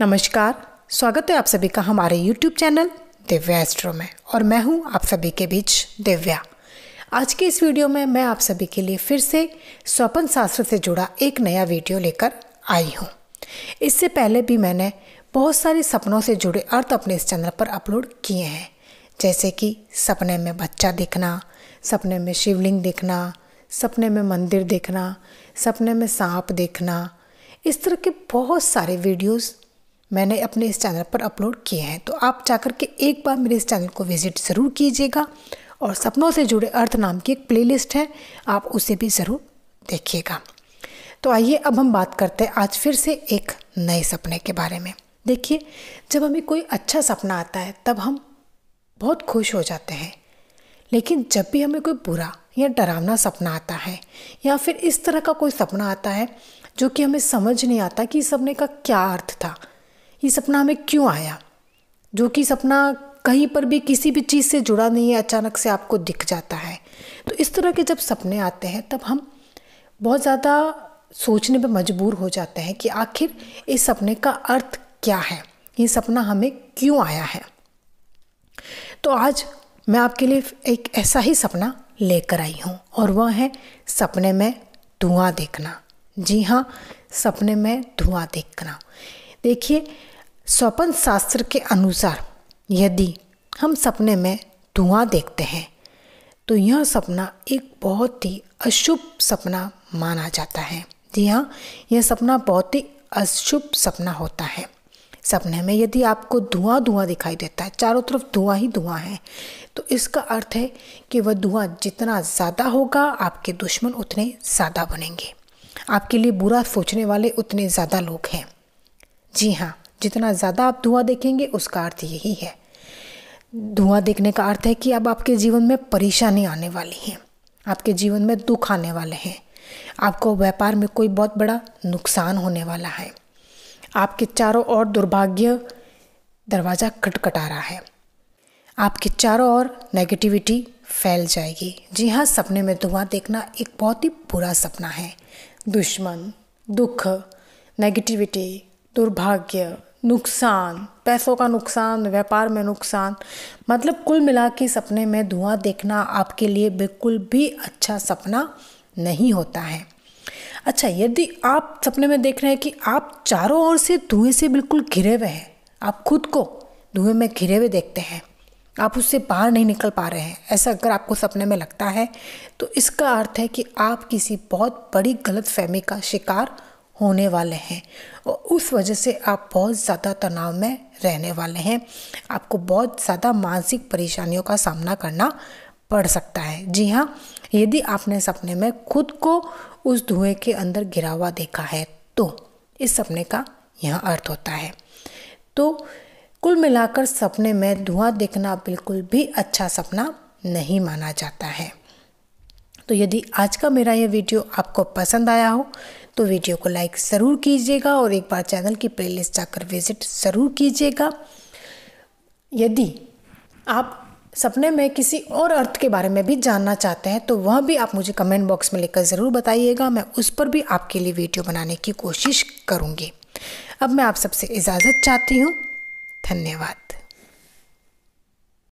नमस्कार, स्वागत है आप सभी का हमारे YouTube चैनल दिव्या एस्ट्रो में, और मैं हूँ आप सभी के बीच दिव्या। आज के इस वीडियो में मैं आप सभी के लिए फिर से स्वपन शास्त्र से जुड़ा एक नया वीडियो लेकर आई हूँ। इससे पहले भी मैंने बहुत सारे सपनों से जुड़े अर्थ अपने इस चैनल पर अपलोड किए हैं, जैसे कि सपने में बच्चा दिखना, सपने में शिवलिंग दिखना, सपने में मंदिर देखना, सपने में सांप देखना, इस तरह के बहुत सारे वीडियोस मैंने अपने इस चैनल पर अपलोड किए हैं। तो आप जाकर के एक बार मेरे इस चैनल को विज़िट ज़रूर कीजिएगा और सपनों से जुड़े अर्थ नाम की एक प्लेलिस्ट है, आप उसे भी ज़रूर देखिएगा। तो आइए अब हम बात करते हैं आज फिर से एक नए सपने के बारे में। देखिए, जब हमें कोई अच्छा सपना आता है, तब हम बहुत खुश हो जाते हैं। लेकिन जब भी हमें कोई बुरा या डरावना सपना आता है, या फिर इस तरह का कोई सपना आता है, जो कि हमें समझ नहीं आता कि इस सपने का क्या अर्थ था ये सपना हमें क्यों आया? जो कि सपना कहीं पर भी किसी भी चीज़ से जुड़ा नहीं है, अचानक से आपको दिख जाता है। तो इस तरह के जब सपने आते हैं, तब हम बहुत ज़्यादा सोचने पर मजबूर हो जाते हैं कि आखिर इस सपने का अर्थ क्या है? ये सपना हमें क्यों आया है? तो आज मैं आपके लिए एक ऐसा ही सपना लेकर आई हूँ, और वह है सपने में धुआँ देखना। जी हाँ सपने में धुआँ देखना। देखिए स्वपन शास्त्र के अनुसार यदि हम सपने में धुआँ देखते हैं तो यह सपना एक बहुत ही अशुभ सपना माना जाता है। जी हाँ यह सपना बहुत ही अशुभ सपना होता है। सपने में यदि आपको धुआँ धुआँ दिखाई देता है, चारों तरफ़ धुआँ ही धुआँ है तो इसका अर्थ है कि वह धुआँ जितना ज़्यादा होगा, आपके दुश्मन उतने ज़्यादा बनेंगे। आपके लिए बुरा सोचने वाले उतने ज़्यादा लोग हैं। जी हाँ जितना ज़्यादा आप धुआँ देखेंगे, उसका अर्थ यही है। धुआँ देखने का अर्थ है कि अब आपके जीवन में परेशानी आने वाली है। आपके जीवन में दुख आने वाले हैं। आपको व्यापार में कोई बहुत बड़ा नुकसान होने वाला है। आपके चारों ओर दुर्भाग्य दरवाज़ा खटखटा रहा है। आपके चारों ओर नेगेटिविटी फैल जाएगी। जी हाँ सपने में धुआँ देखना एक बहुत ही बुरा सपना है। दुश्मन, दुख नेगेटिविटी दुर्भाग्य, नुकसान, पैसों का नुकसान, व्यापार में नुकसान मतलब कुल मिला के सपने में धुआँ देखना आपके लिए बिल्कुल भी अच्छा सपना नहीं होता है। अच्छा यदि आप सपने में देख रहे हैं कि आप चारों ओर से धुएँ से बिल्कुल घिरे हुए हैं, आप खुद को धुएँ में घिरे हुए देखते हैं, आप उससे बाहर नहीं निकल पा रहे हैं, ऐसा अगर आपको सपने में लगता है तो इसका अर्थ है कि आप किसी बहुत बड़ी गलत फहमी का शिकार होने वाले हैं। और उस वजह से आप बहुत ज़्यादा तनाव में रहने वाले हैं। आपको बहुत ज़्यादा मानसिक परेशानियों का सामना करना पड़ सकता है। जी हाँ यदि आपने सपने में खुद को उस धुएँ के अंदर गिरा हुआ देखा है तो इस सपने का यह अर्थ होता है। तो कुल मिलाकर सपने में धुआँ देखना बिल्कुल भी अच्छा सपना नहीं माना जाता है। तो यदि आज का मेरा यह वीडियो आपको पसंद आया हो तो वीडियो को लाइक ज़रूर कीजिएगा और एक बार चैनल की प्लेलिस्ट जाकर विज़िट ज़रूर कीजिएगा। यदि आप सपने में किसी और अर्थ के बारे में भी जानना चाहते हैं तो वह भी आप मुझे कमेंट बॉक्स में लिखकर ज़रूर बताइएगा। मैं उस पर भी आपके लिए वीडियो बनाने की कोशिश करूँगी। अब मैं आप सबसे इजाज़त चाहती हूँ। धन्यवाद।